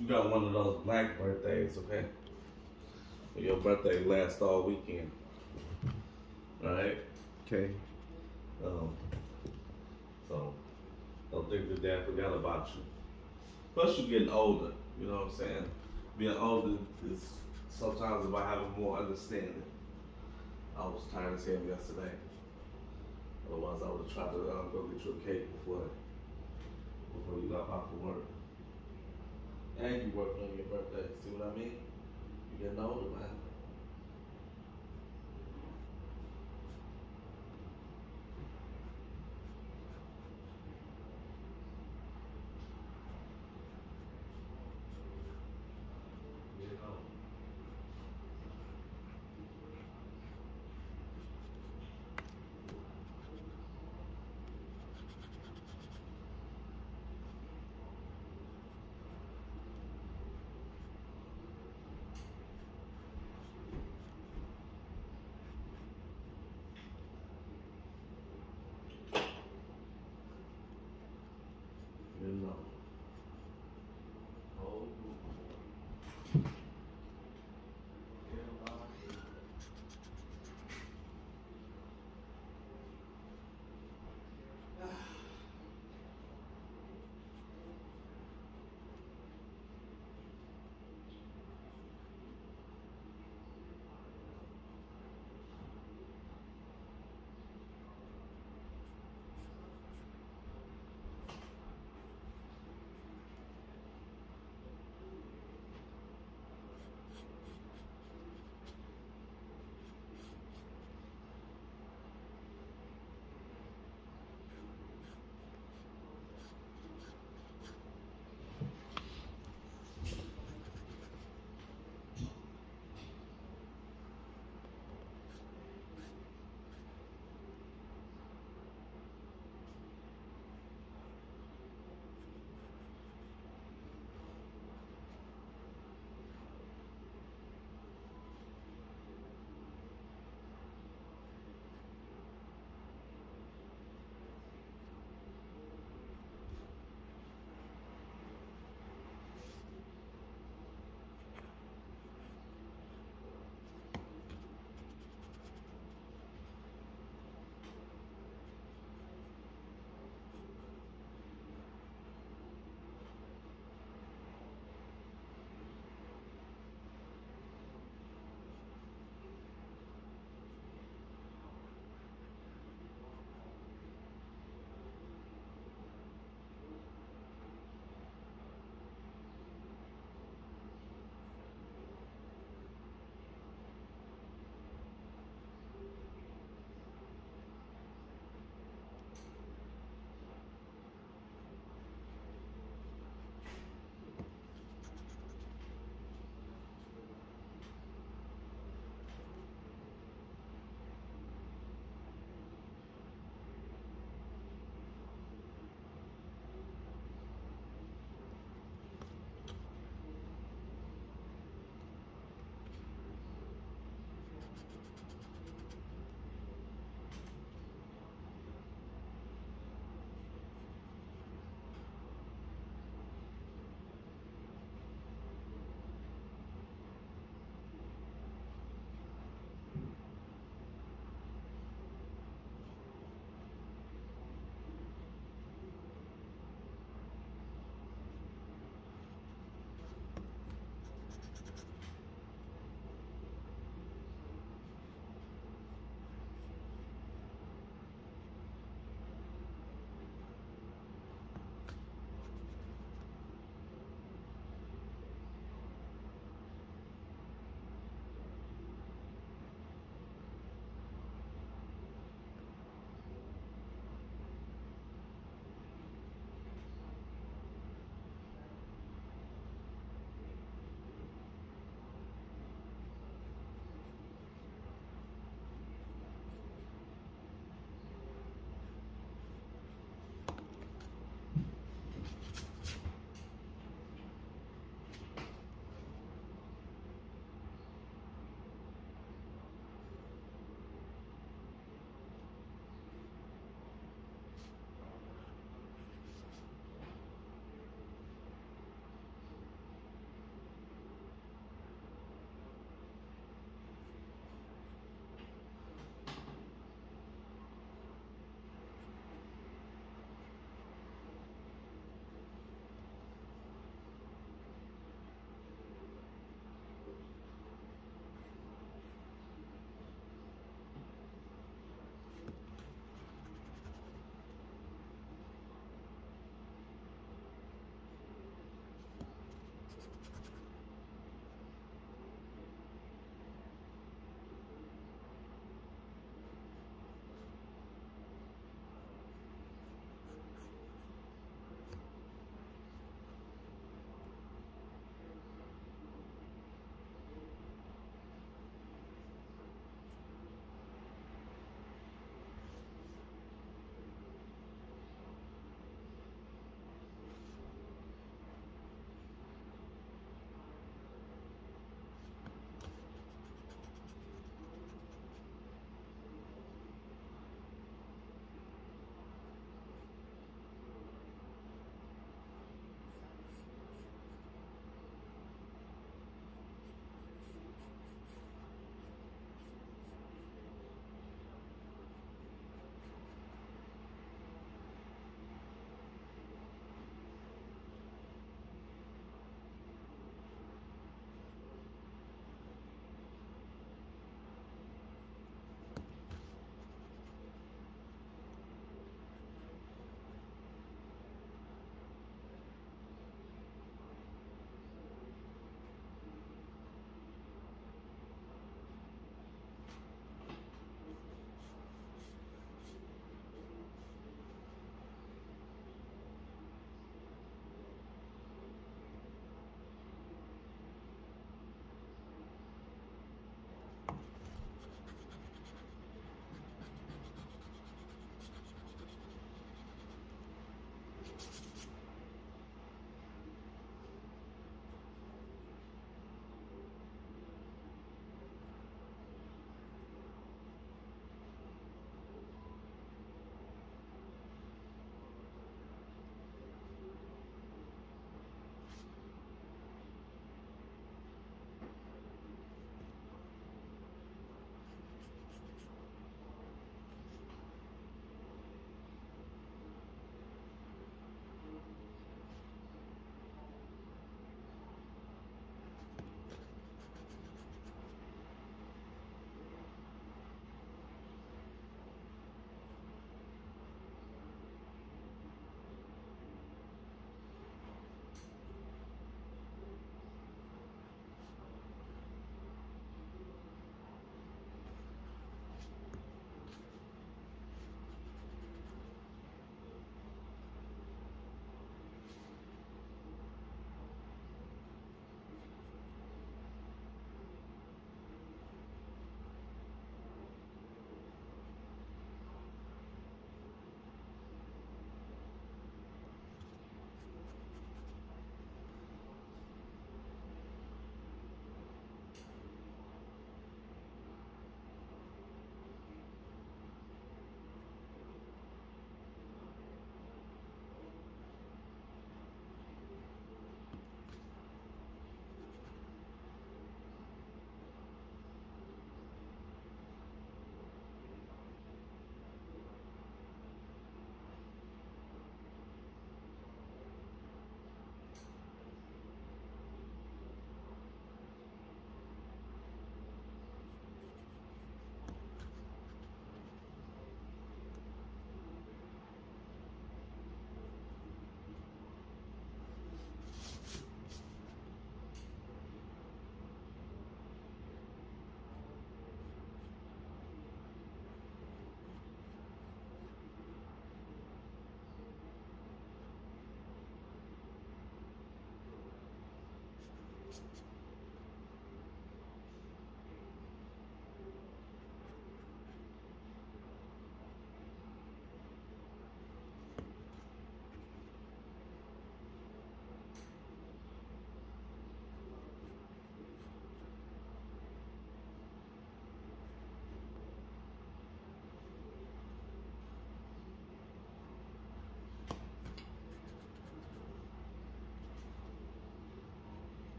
You got one of those black birthdays, okay? Your birthday lasts all weekend. Alright? Okay. Um, so, don't think that dad forgot about you. Plus, you're getting older, you know what I'm saying? Being older is sometimes about having more understanding. I was tired as hell yesterday. Otherwise, I would have tried to uh, go get you a cake before before you got off from work. And you worked on your birthday. See what I mean? You getting older, man.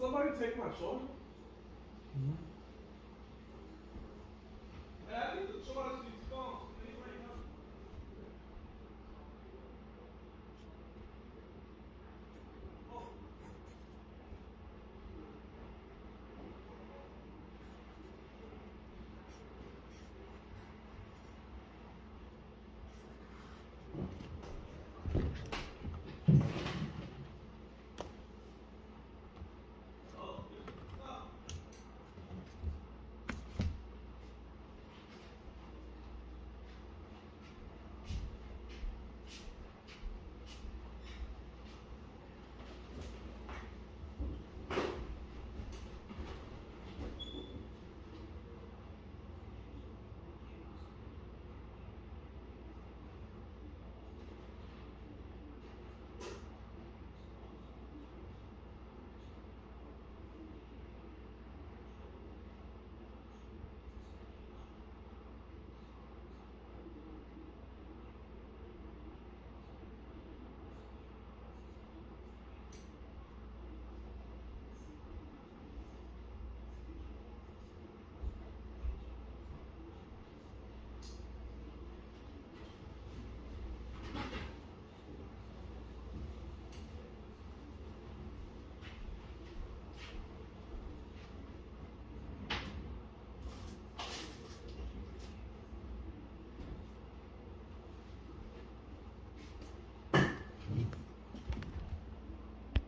somebody take my sword? Mm -hmm. And I think the choice